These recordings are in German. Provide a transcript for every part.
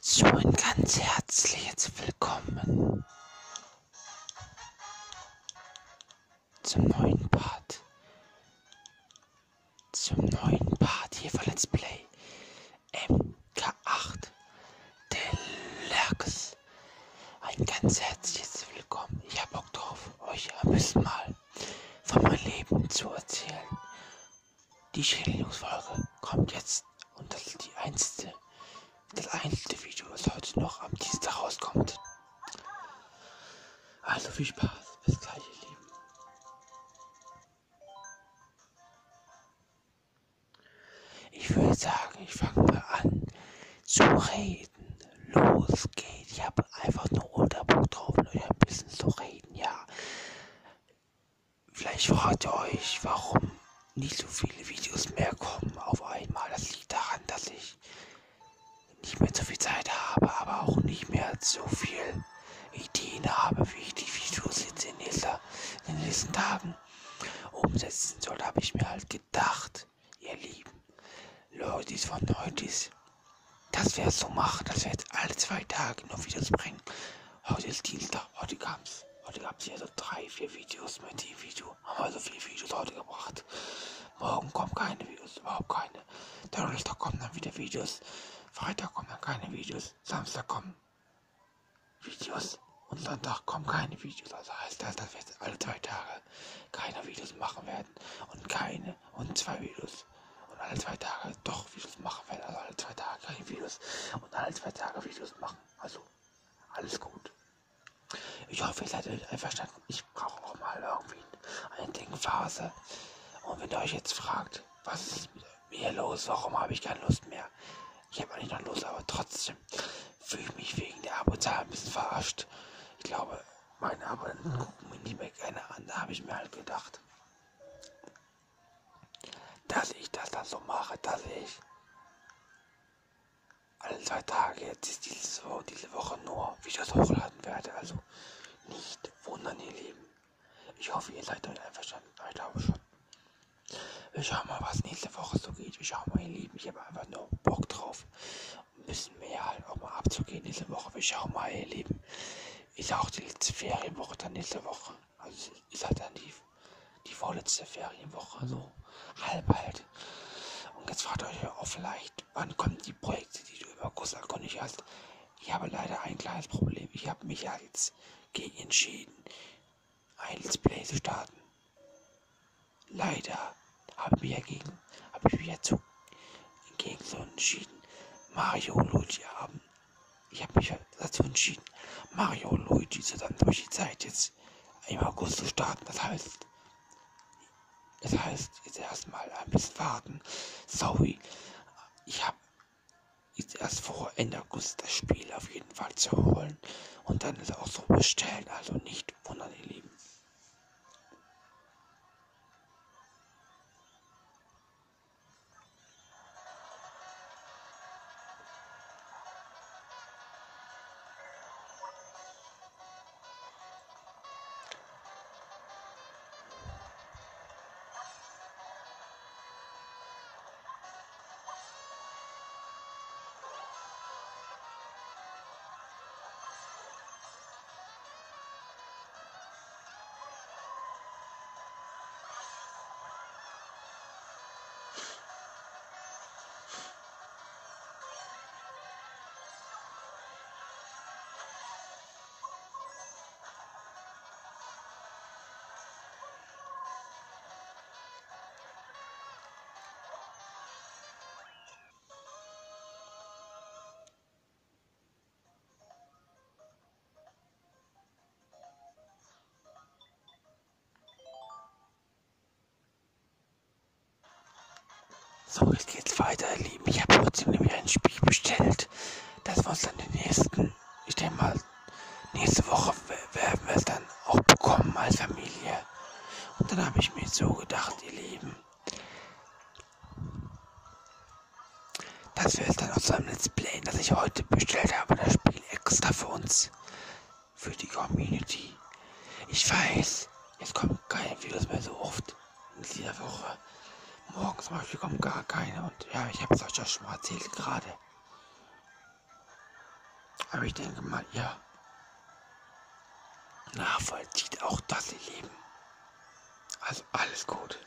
So ein ganz herzliches Willkommen zum neuen Part. Zum neuen Part hier von Let's Play MK8 Deluxe. Ein ganz herzliches Willkommen. Ich habe Bock drauf, euch ein bisschen mal von meinem Leben zu. Die Schädlingsfolge kommt jetzt und das ist die einzige das einzige Video, das heute noch am Dienstag rauskommt. Also viel Spaß. Bis gleich, ihr Lieben. Ich würde sagen, ich fange mal an zu reden. Los geht. Ich habe einfach nur Unterbock drauf, euch ein bisschen zu reden, ja. Vielleicht fragt ihr euch, warum nicht so viele Videos mehr kommen auf einmal. Das liegt daran, dass ich nicht mehr so viel Zeit habe, aber auch nicht mehr so viel Ideen habe, wie ich die Videos jetzt in, dieser, in den nächsten Tagen umsetzen soll, habe ich mir halt gedacht, ihr Lieben, Leute von heute, dass wir es so machen, dass wir jetzt alle zwei Tage noch Videos bringen. Heute ist Dienstag, heute gab es heute ja so drei, vier Videos mit dem Video. Haben wir so viele Videos heute gebracht. Morgen kommen keine Videos, überhaupt keine. Donnerstag kommen dann wieder Videos. Freitag kommen dann keine Videos, Samstag kommen Videos und Sonntag kommen keine Videos. Also heißt das, dass wir jetzt alle zwei Tage keine Videos machen werden und keine und zwei Videos und alle zwei Tage doch Videos machen werden. Also alle zwei Tage keine Videos und alle zwei Tage Videos machen. Also alles gut. Ich hoffe, ihr seid einverstanden. Ich brauche auch mal irgendwie eine Denkphase. Und wenn ihr euch jetzt fragt, was ist mit mir los, warum habe ich keine Lust mehr, ich habe eigentlich noch los, aber trotzdem fühle ich mich wegen der Abozahl ein bisschen verarscht. Ich glaube, meine Abonnenten gucken mir nicht mehr gerne an. Da habe ich mir halt gedacht, dass ich das dann so mache, dass ich alle zwei Tage jetzt diese diese Woche nur Videos hochladen werde. Also nicht wundern, ihr Lieben. Ich hoffe, ihr seid damit einverstanden. Ich glaube schon. Wir schauen mal, was nächste Woche so geht. Wir schauen mal, ihr Lieben. Ich habe einfach nur Bock drauf, ein bisschen mehr halt auch mal abzugehen diese Woche. Wir schauen mal, ihr Lieben. Ist auch die letzte Ferienwoche dann nächste Woche. Also ist halt dann die, die vorletzte Ferienwoche. So halb halt. Und jetzt fragt euch auch vielleicht, wann kommen die Projekte, die du über August erkundigt hast. Ich habe leider ein kleines Problem. Ich habe mich ja jetzt gegen entschieden, ein Let's Play zu starten. Leider habe ich mich ja zu, gegen so entschieden, Mario und Luigi haben. Ich habe mich dazu entschieden, Mario und Luigi zusammen durch die Zeit jetzt im August zu starten. Das heißt, das heißt, jetzt erstmal ein bisschen warten. Sorry, ich habe jetzt erst vor Ende August das Spiel auf jeden Fall zu holen und dann ist auch so bestellen. Also nicht wundern, ihr Lieben. So, jetzt geht's weiter, ihr Lieben. Ich habe heute nämlich ein Spiel bestellt. Das wir uns dann den nächsten, ich denke mal, nächste Woche werden wir es dann auch bekommen als Familie. Und dann habe ich mir so gedacht, ihr Lieben, dass wir es dann aus einem Let's Play, das ich heute bestellt habe, das Spiel extra für uns, für die Community. Ich weiß, jetzt kommen keine Videos mehr so oft in dieser Woche Morgen zum Beispiel kommen gar keine. Und ja, ich habe es euch ja schon mal erzählt gerade. Aber ich denke mal, ihr nachvollzieht auch das, ihr Leben. Also alles gut.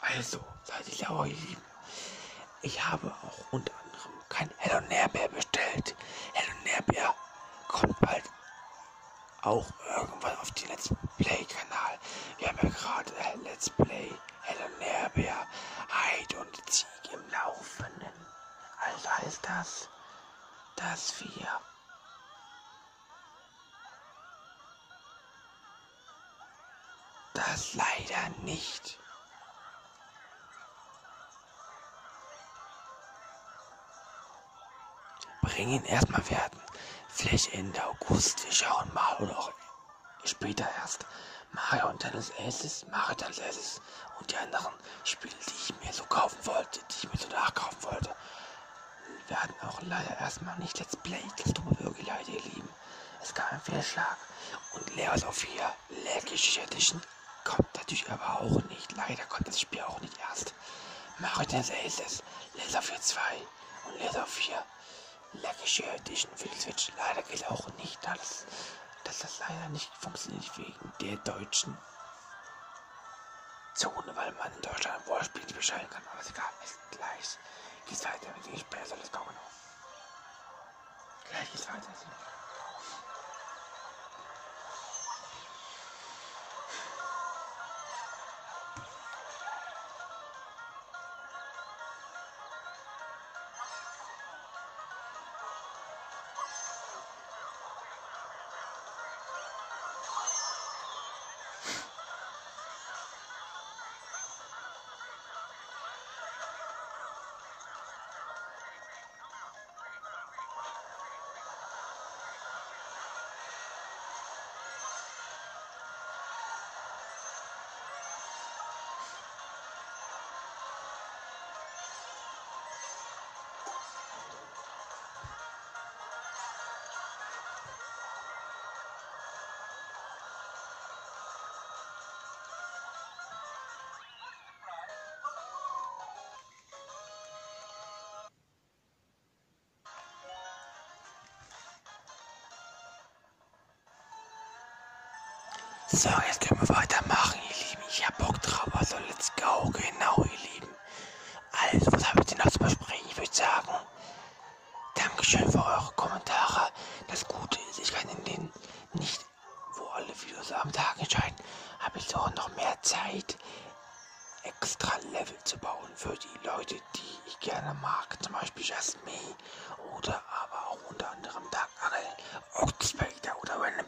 Also, seid ihr sauer, ihr Lieben. Ich habe auch unter das leider nicht bringen. Erstmal werden vielleicht Ende August. Wir schauen mal oder später erst. Mario und Tennis Aces, Mario Tennis Aces und die anderen Spiele, die ich mir so kaufen wollte, die ich mir so nachkaufen wollte, werden auch leider erstmal nicht Let's Play. Das tut mir wirklich leid, ihr Lieben. Es gab einen Fehlschlag und Leer Sophia Lehrgeschichte Edition kommt natürlich aber auch nicht. Leider kommt das Spiel auch nicht erst. Mario Tennis Aces, Laser 4 2 und Laser 4 Legacy Edition für die Switch. Leider geht auch nicht, dass, dass das leider nicht funktioniert wegen der deutschen Zone, weil man in Deutschland Warspiel nicht bestellen kann. Aber ist egal, ist gleich. Geht's weiter mit dem Spiel, soll es kommen. Gleich geht's weiter. So, jetzt können wir weitermachen, ihr Lieben. Ich hab Bock drauf, also let's go. Genau, ihr Lieben. Also, was habe ich denn noch zu besprechen? Ich würde sagen, Dankeschön für eure Kommentare. Das Gute ist, ich kann in den nicht, wo alle Videos am Tag entscheiden, habe ich so noch mehr Zeit, extra Level zu bauen für die Leute, die ich gerne mag. Zum Beispiel Me oder aber auch unter anderem Dark Angel, Octospader oder Random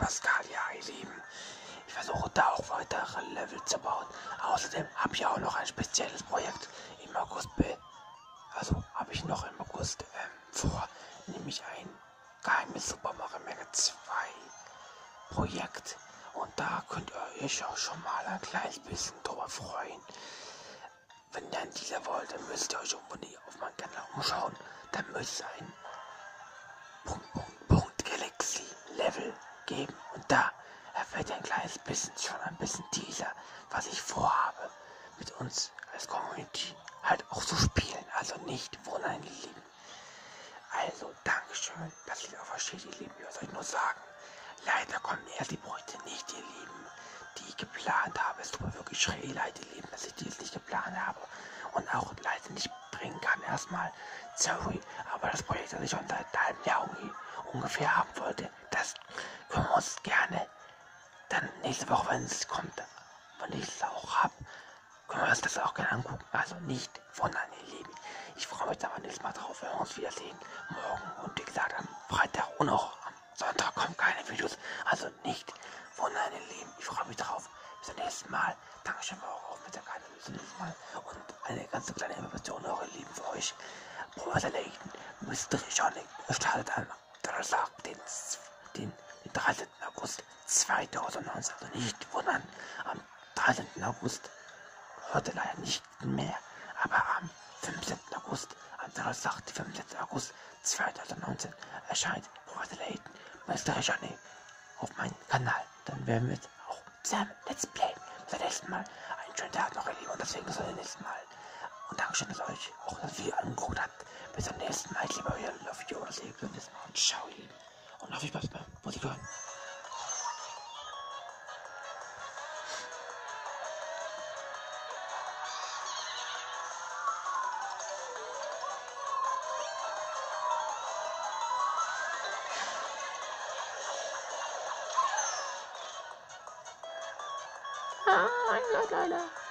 Außerdem habe ich auch noch ein spezielles Projekt im August, also habe ich noch im August ähm, vor, nämlich ein geheimes Maker 2 Projekt. Und da könnt ihr euch auch schon mal ein kleines bisschen drüber freuen. Wenn ihr dieser wollt, dann müsst ihr euch unbedingt auf meinem Kanal umschauen. Dann müsst ihr ein Punkt, Punkt, Punkt Galaxy Level geben. Und da erfährt ein kleines bisschen, schon ein bisschen Teaser, was ich vorhabe, mit uns als Community halt auch zu spielen. Also nicht wundern, ihr Lieben. Also, Dankeschön, dass ihr auch versteht, ihr Lieben. Ich soll nur sagen, leider kommen erst die Projekte nicht, ihr Lieben, die ich geplant habe. Es tut mir wirklich schräg leid, ihr Lieben, dass ich die jetzt nicht geplant habe und auch leider nicht bringen kann. Erstmal, sorry, aber das Projekt, das ich schon seit einem Jahr ungefähr haben wollte, das können wir uns gerne dann nächste Woche, wenn es kommt, wenn ich es auch habe, können wir uns das auch gerne angucken. Also nicht wundern, ihr Lieben. Ich freue mich aber nächstes Mal drauf, wenn wir uns wiedersehen. Morgen und wie gesagt am Freitag und auch am Sonntag kommen keine Videos. Also nicht wundern, ihr Lieben. Ich freue mich drauf. Bis zum nächsten Mal. Dankeschön für eure Aufmerksamkeit. Bis zum nächsten Mal. Und eine ganz kleine Information, eure Lieben für euch. Professor Layton, Mystery Sonic startet am Donnerstag, den, den 13. August 2019. Also nicht wundern, am 13. August, heute leider nicht mehr, aber am 15. August, am Donnerstag, 15. August 2019 erscheint Professor Layton Meister Johnny auf meinen Kanal. Dann werden wir auch zusammen Let's Play. Bis zum nächsten Mal. Einen schönen Tag noch, ihr Lieben. Und deswegen bis zum nächsten Mal. Und Dankeschön, dass euch auch das Video angeguckt habt. Bis zum nächsten Mal. Ich liebe euer Love You. Deswegen bis zum nächsten Mal. Und ciao, ihr Lieben. Und viel Spaß Spotify。ああ、やだだ。